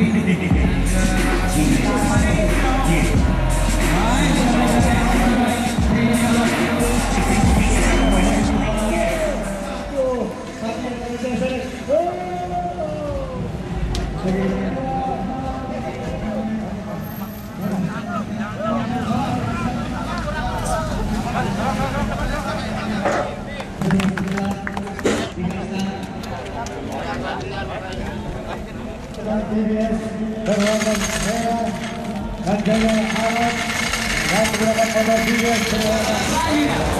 Gracias. CBS berwarna merah dan dan beberapa CBS berwarna